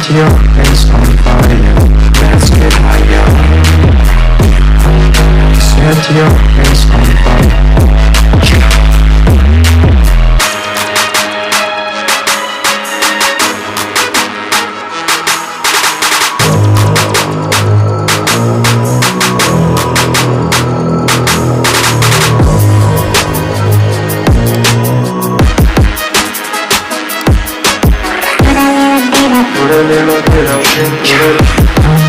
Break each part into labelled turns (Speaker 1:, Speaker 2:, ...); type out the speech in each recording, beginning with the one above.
Speaker 1: Set your face on fire.
Speaker 2: Let's get higher. Your A
Speaker 1: I'm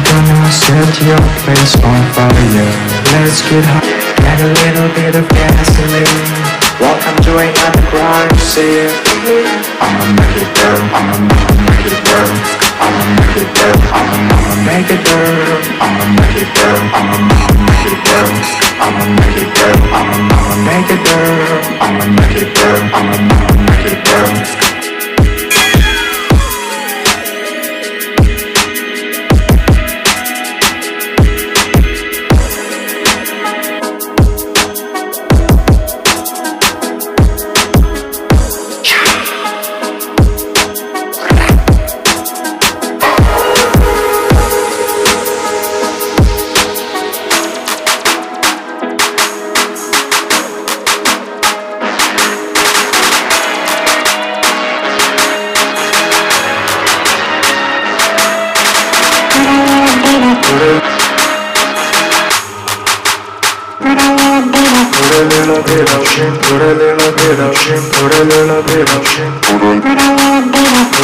Speaker 1: gonna set your face on fire Let's get high
Speaker 2: Add a little bit of gasoline Welcome to another crime scene
Speaker 1: I'ma make it burn I'ma, I'ma make it burn I'ma make it burn I'ma, I'ma make
Speaker 2: it burn
Speaker 1: I'ma make it burn I'ma, I'ma make it burn I'ma make it burn I'ma, I'ma make
Speaker 2: Make it burn
Speaker 1: I'ma make it burn I'ma,
Speaker 2: put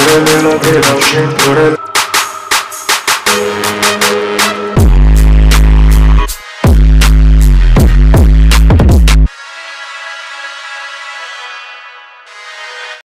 Speaker 2: a little bit of shit, put a